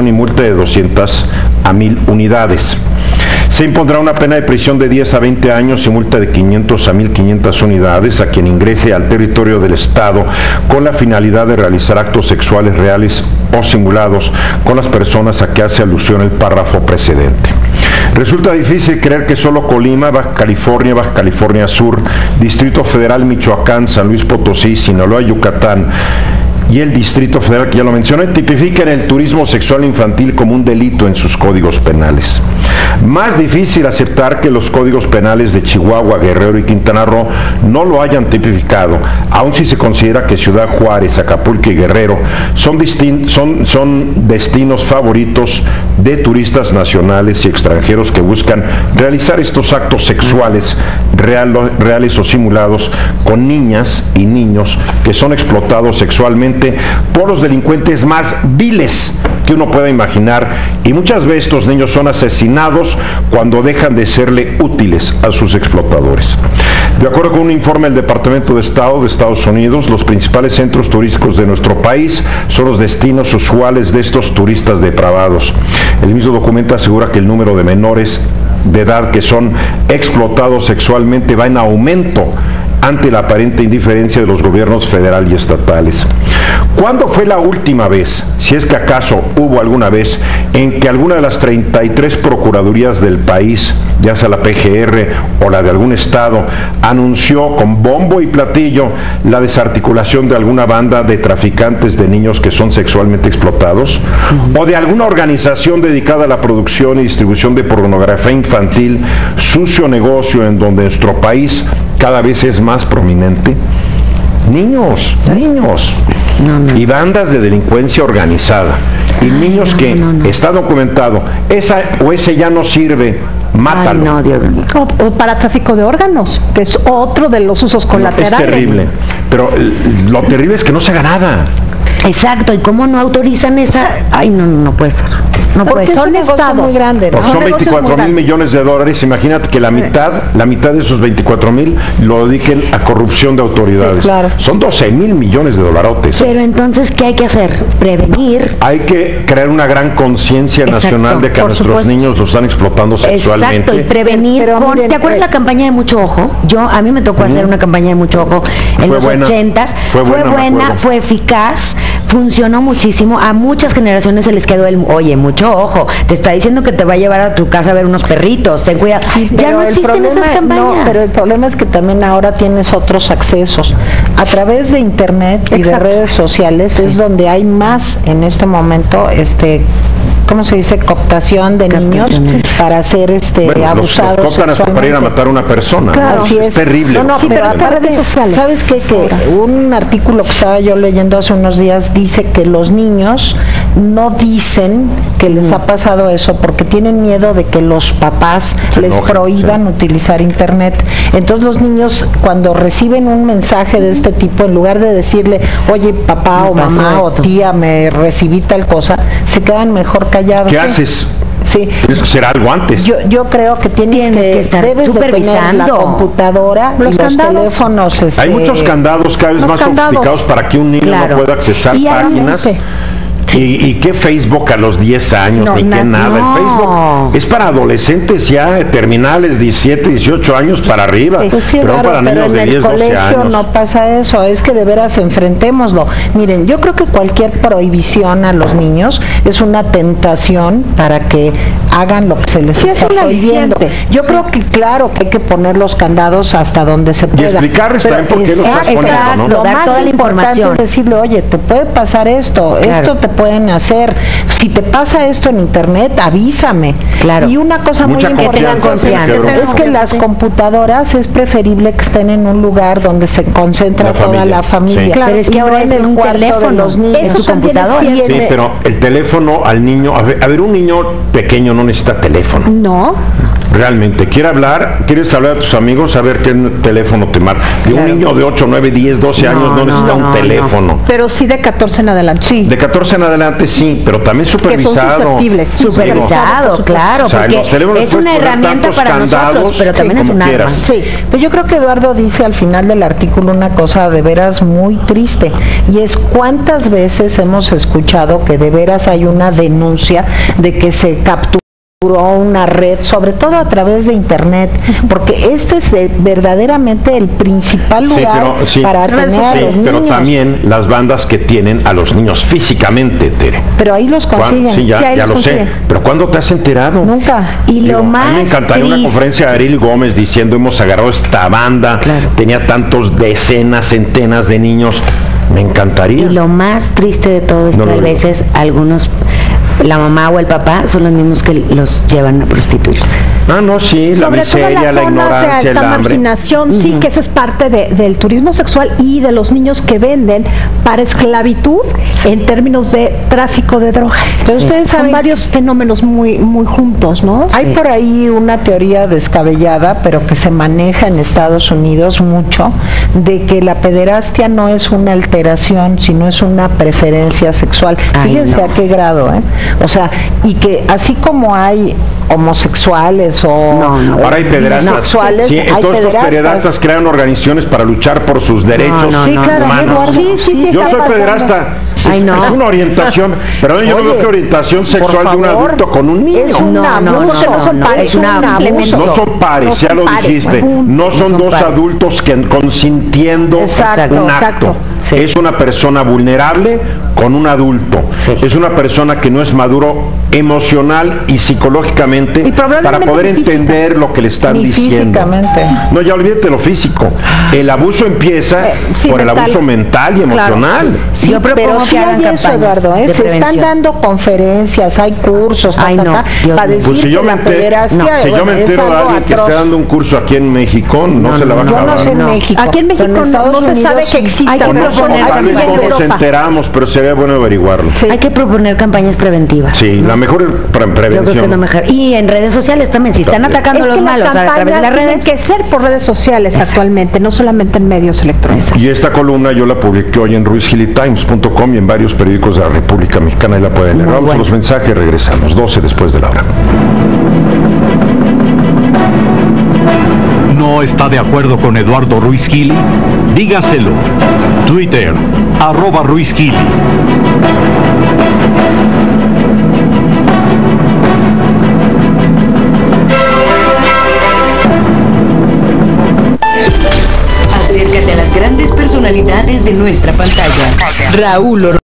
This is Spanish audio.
y multa de 200 a 1000 unidades. Se impondrá una pena de prisión de 10 a 20 años y multa de 500 a 1.500 unidades a quien ingrese al territorio del Estado con la finalidad de realizar actos sexuales reales o simulados con las personas a que hace alusión el párrafo precedente. Resulta difícil creer que solo Colima, Baja California, Baja California Sur, Distrito Federal, Michoacán, San Luis Potosí, Sinaloa, Yucatán, y el Distrito Federal, que ya lo mencioné, tipifican el turismo sexual infantil como un delito en sus códigos penales. Más difícil aceptar que los códigos penales de Chihuahua, Guerrero y Quintana Roo no lo hayan tipificado, aun si se considera que Ciudad Juárez, Acapulco y Guerrero son, destinos favoritos de turistas nacionales y extranjeros que buscan realizar estos actos sexuales reales o simulados con niñas y niños que son explotados sexualmente por los delincuentes más viles que uno pueda imaginar y muchas veces estos niños son asesinados cuando dejan de serle útiles a sus explotadores. De acuerdo con un informe del Departamento de Estado de Estados Unidos, los principales centros turísticos de nuestro país son los destinos usuales de estos turistas depravados. El mismo documento asegura que el número de menores de edad que son explotados sexualmente va en aumento ante la aparente indiferencia de los gobiernos federal y estatales. ¿Cuándo fue la última vez, si es que acaso hubo alguna vez, en que alguna de las 33 procuradurías del país, ya sea la PGR o la de algún estado, anunció con bombo y platillo la desarticulación de alguna banda de traficantes de niños que son sexualmente explotados? ¿O de alguna organización dedicada a la producción y distribución de pornografía infantil, sucio negocio en donde nuestro país cada vez es más prominente? Niños, niños. Y bandas de delincuencia organizada. Y niños que está documentado, esa o ese ya no sirve, mátalo. o, para tráfico de órganos, que es otro de los usos colaterales. es terrible. Pero lo terrible es que no se haga nada. Exacto, y cómo no autorizan esa, ay no, no puede ser. No puede ser. Son estados muy grandes. son 24 mil millones de dólares. Imagínate que la mitad, la mitad de esos 24 mil lo dediquen a corrupción de autoridades. claro. Son 12 mil millones de dolarotes. Pero entonces, ¿qué hay que hacer? Prevenir. Hay que crear una gran conciencia nacional de que a nuestros niños los están explotando sexualmente. Exacto, y prevenir. ¿Te acuerdas la campaña de mucho ojo? Yo, a mí me tocó hacer una campaña de mucho ojo en los ochentas. Fue buena, fue, buena, fue eficaz funcionó muchísimo. A muchas generaciones se les quedó el, oye, mucho ojo, te está diciendo que te va a llevar a tu casa a ver unos perritos, ten cuidado. ya no existen esas campañas. pero el problema es que también ahora tienes otros accesos. A través de internet y de redes sociales es donde hay más en este momento este ¿cómo se dice? cooptación de niños para ser este abusados. Los, hasta para ir a matar a una persona. Así es. terrible. No, no, pero aparte, ¿sabes qué? Que un artículo que estaba yo leyendo hace unos días dice que los niños no dicen que les ha pasado eso porque tienen miedo de que los papás les prohíban utilizar internet. Entonces los niños cuando reciben un mensaje de este tipo, en lugar de decirle, oye papá o mamá o tía, me recibí tal cosa, se quedan mejor callados. ¿Qué haces? Sí. Tienes que hacer algo antes. Yo, yo creo que tienes, que, estar debes supervisando. la computadora los, y los teléfonos. Este, Hay muchos candados cada vez más sofisticados para que un niño no pueda accesar páginas. ¿Y, qué Facebook a los 10 años? ni qué nada. El Facebook es para adolescentes ya terminales, 17, 18 años para arriba. Pues pero para niños de 10, 12 años. no pasa eso, es que de veras enfrentémoslo. Miren, yo creo que cualquier prohibición a los niños es una tentación para que hagan lo que se les está prohibiendo. Yo creo que claro que hay que poner los candados hasta donde se pueda. Y explicarles también por qué lo estás poniendo, ¿no? Lo más importante es decirle, oye, te puede pasar esto, esto te pueden hacer. Si te pasa esto en internet, avísame. Claro. Y una cosa muy importante es que las computadoras es preferible que estén en un lugar donde se concentra toda la familia. Claro, es que ahora en el teléfono, de los niños, en tu computadora. Sí, pero el teléfono al niño, a ver, un niño pequeño no necesita teléfono. No. Realmente. ¿Quiere hablar? ¿Quieres hablar a tus amigos? A ver qué teléfono te marca. De un niño de 8, 9, 10, 12 años no, necesita un teléfono. Pero sí de 14 en adelante. Sí. De 14 en adelante sí, pero también supervisado. Que son supervisado, claro. porque es una herramienta para nosotros, pero también es un arma. Sí, pero yo creo que Eduardo dice al final del artículo una cosa de veras muy triste y es cuántas veces hemos escuchado que de veras hay una denuncia de que se captura una red, sobre todo a través de internet, porque este es verdaderamente el principal lugar para tener a los Pero también las bandas que tienen a los niños físicamente, Tere. Pero ahí los consiguen. Sí, ya, lo sé. Pero ¿cuándo te has enterado? Nunca. Y lo más. A mí me encantaría una conferencia de Ariel Gómez diciendo hemos agarrado esta banda, tenía tantos decenas, centenas de niños. Me encantaría. Y lo más triste de todo es que a veces algunos la mamá o el papá son los mismos que los llevan a prostituirse. Ah, no, sí, la miseria, la ignorancia, de alta marginación, sí, que esa es parte del turismo sexual y de los niños que venden para esclavitud en términos de tráfico de drogas. Pero ustedes saben varios fenómenos muy muy juntos, ¿no? Hay por ahí una teoría descabellada, pero que se maneja en Estados Unidos mucho, de que la pederastia no es una alteración, sino es una preferencia sexual. Fíjense a qué grado, ¿eh? O sea, y que así como hay homosexuales o no, ahora hay pederastas. sí, hay pederastas. crean organizaciones para luchar por sus derechos sí, claro, humanos sí, sí, yo soy pederasta Ay, no. Es una orientación, pero yo no veo que orientación sexual de un adulto con un niño. Es un abuso, no, son pares, no son pares, ya lo dijiste. No son dos adultos que consintiendo un acto. Es una persona vulnerable con un adulto. Es una persona que no es maduro emocional y psicológicamente para poder entender lo que le están diciendo. No, ya olvídate lo físico. El abuso empieza eh, por el abuso mental y emocional. Sí, sí hay eso, Eduardo. ¿eh? Se están dando conferencias, hay cursos para decir pues si yo la pederastia Si yo me entero de alguien que está dando un curso aquí en México, no, se la va a acabar. Yo no sé en México. Aquí en México no, se sabe que existe. Hay que proponer, nos enteramos, pero sería bueno averiguarlo. Hay que proponer campañas preventivas. Sí, la mejor prevención. Y en redes sociales también, si están atacando a los malos a través de las redes. Tienen que ser por redes sociales actualmente, no solamente en medios electrónicos. Y esta columna yo la publiqué hoy en ruizgilitimes.com y en varios periódicos de la República Mexicana y la pueden leer. Vamos a los mensajes, regresamos. 12 después de la hora. ¿No está de acuerdo con Eduardo Ruiz Gil? Dígaselo. Twitter, arroba Ruiz Gil. Nuestra pantalla. Raúl